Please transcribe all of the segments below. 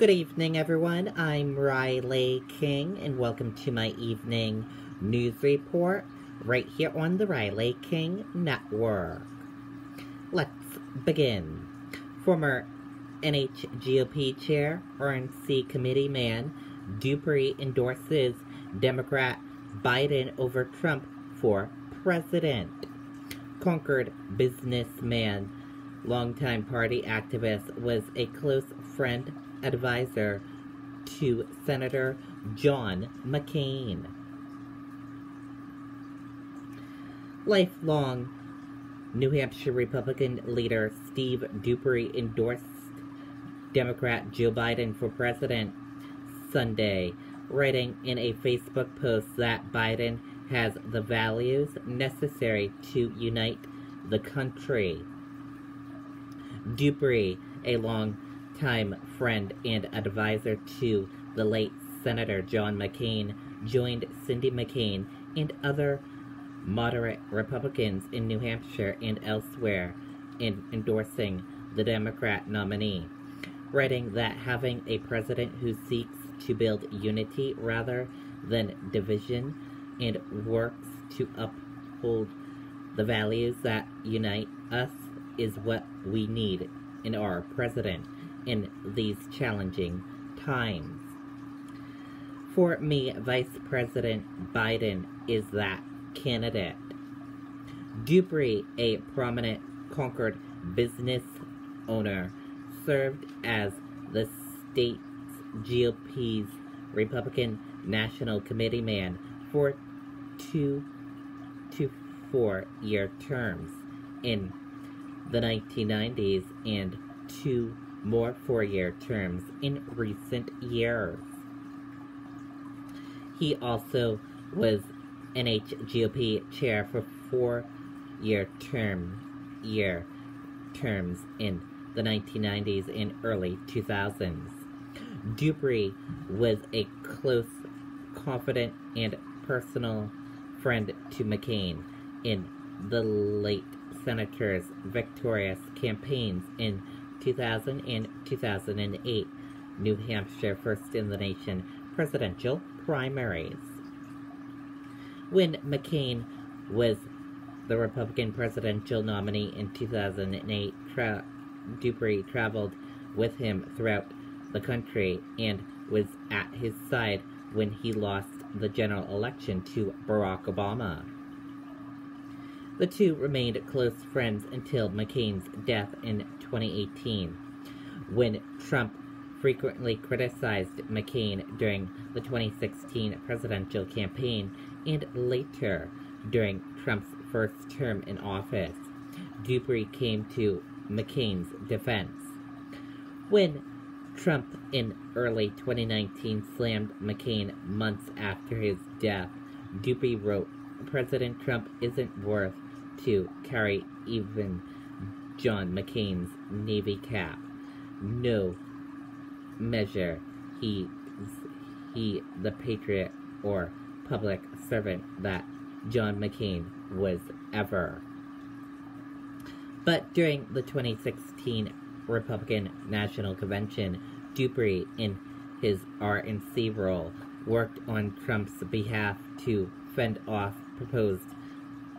Good evening, everyone. I'm Riley King, and welcome to my evening news report right here on the Riley King Network. Let's begin. Former NHGOP Chair, RNC Committee man Duprey endorses Democrat Biden over Trump for president. Concord businessman, longtime party activist, was a close friend advisor to Senator John McCain. Lifelong New Hampshire Republican leader Steve Duprey endorsed Democrat Joe Biden for president Sunday, writing in a Facebook post that Biden has the values necessary to unite the country. Duprey, a long time friend and advisor to the late Senator John McCain, joined Cindy McCain and other moderate Republicans in New Hampshire and elsewhere in endorsing the Democrat nominee, writing that having a president who seeks to build unity rather than division and works to uphold the values that unite us is what we need in our president in these challenging times. For me, Vice President Biden is that candidate. Duprey, a prominent Concord business owner, served as the state's GOP's Republican National Committee man for two to four year terms in the 1990s and two more four year terms in recent years. He also was NHGOP chair for four year term year terms in the 1990s and early 2000s. Duprey was a close, confident, and personal friend to McCain in the late senator's victorious campaigns in 2000 and 2008 New Hampshire First in the Nation presidential primaries. When McCain was the Republican presidential nominee in 2008, tra Duprey traveled with him throughout the country and was at his side when he lost the general election to Barack Obama. The two remained close friends until McCain's death in 2018, when Trump frequently criticized McCain during the 2016 presidential campaign and later during Trump's first term in office. Duprey came to McCain's defense. When Trump in early 2019 slammed McCain months after his death, Duprey wrote, President Trump isn't worth to carry even John McCain's Navy cap. No measure he he the patriot or public servant that John McCain was ever. But during the 2016 Republican National Convention, Duprey, in his RNC role, worked on Trump's behalf to fend off proposed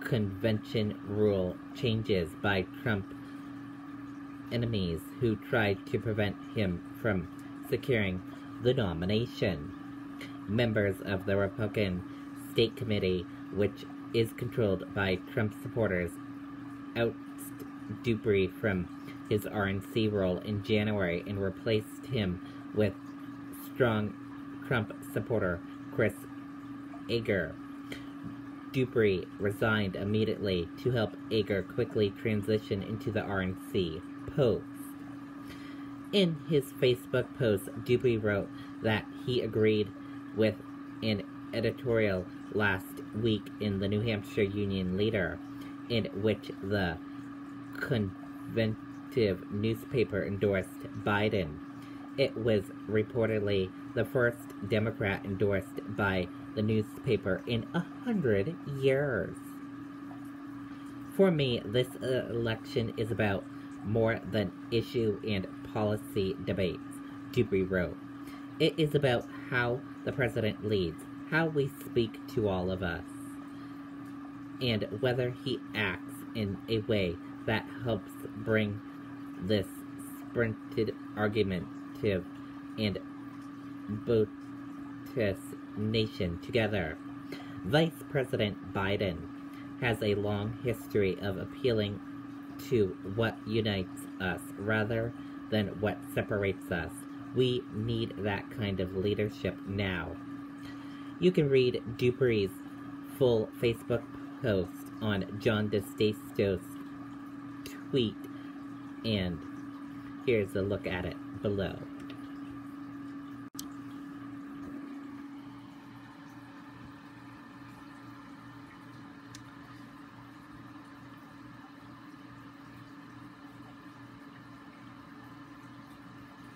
convention rule changes by Trump enemies who tried to prevent him from securing the nomination. Members of the Republican State Committee, which is controlled by Trump supporters, ousted Duprey from his RNC role in January and replaced him with strong Trump supporter Chris Ager. Duprey resigned immediately to help Ager quickly transition into the RNC post. In his Facebook post, Duprey wrote that he agreed with an editorial last week in the New Hampshire Union Leader, in which the conventive newspaper endorsed Biden. It was reportedly the first Democrat endorsed by the newspaper in a hundred years. For me, this uh, election is about more than issue and policy debates. Duprey wrote. It is about how the president leads, how we speak to all of us, and whether he acts in a way that helps bring this sprinted argumentative and bogus nation together. Vice President Biden has a long history of appealing to what unites us rather than what separates us. We need that kind of leadership now. You can read Duprey's full Facebook post on John DiStaso's tweet, and here's a look at it below.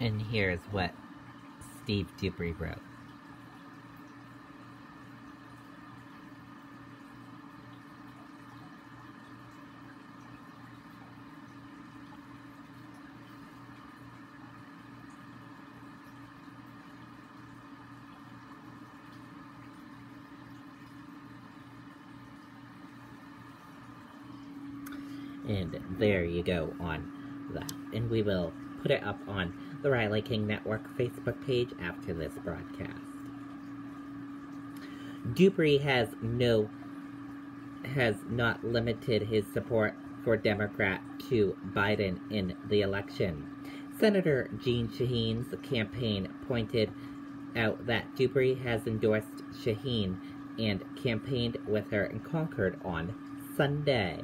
And here's what Steve Duprey wrote. And there you go on that. And we will put it up on the Riley King Network Facebook page after this broadcast. Duprey has no has not limited his support for Democrat to Biden in the election. Senator Jeanne Shaheen's campaign pointed out that Duprey has endorsed Shaheen and campaigned with her in Concord on Sunday.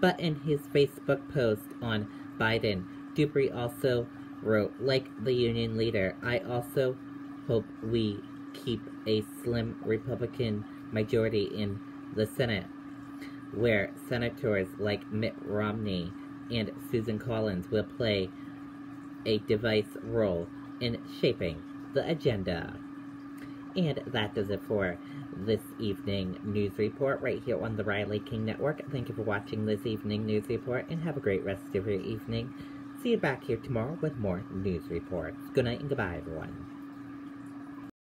But in his Facebook post on Biden, Duprey also wrote, like the union leader, I also hope we keep a slim Republican majority in the Senate, where senators like Mitt Romney and Susan Collins will play a device role in shaping the agenda. And that does it for this evening news report right here on the Riley King Network. Thank you for watching this evening news report and have a great rest of your evening. See you back here tomorrow with more news reports. Good night and goodbye, everyone.